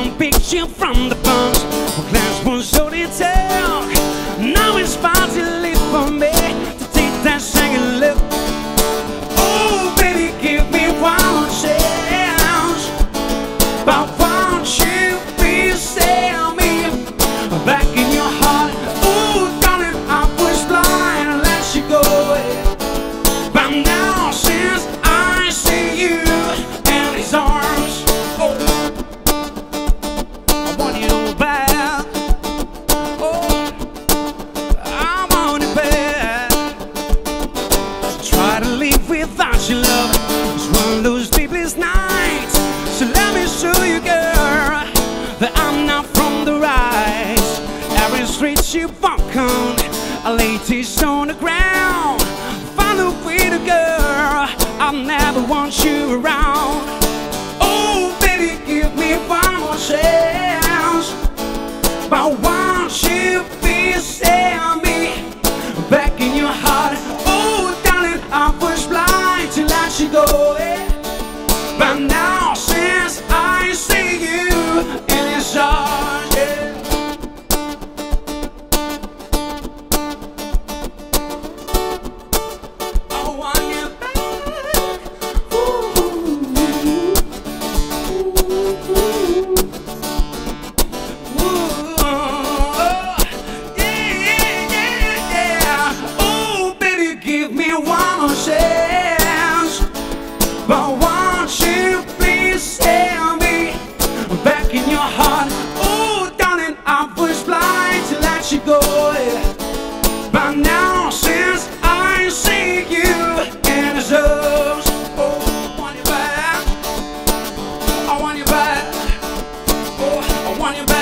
one picture from the. Well, class was so detailed. without your love. It's one of those sleepless nights. So let me show you, girl That I'm not from the right Every street you walk on A lady's on the ground. Find a way to go. I never want you around. Oh, baby, give me one And now since I see you. I want you back. Ooh, ooh, ooh, yeah, yeah, yeah. Baby, give me one more chance. But talking about.